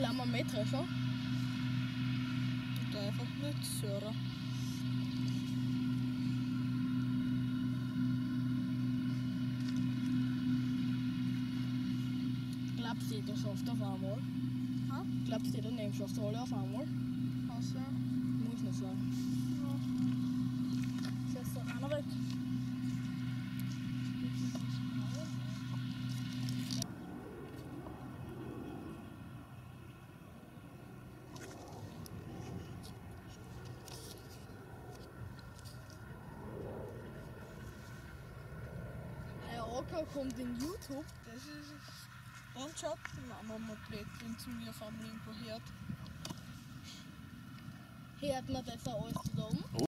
klemmer mee terug hoor. Doe even niet zeuren. Klappstieten soft af aan hoor. Huh? Klappstieten neem soft olie af aan hoor. Alltså, Moest nog zo. ja. Zet ze aan weg. Vlogger kommt in YouTube, das ist und schaut die Mama mal blöd, wenn zu mir wenn man irgendwo hört. Hört man besser alles zusammen. Oh.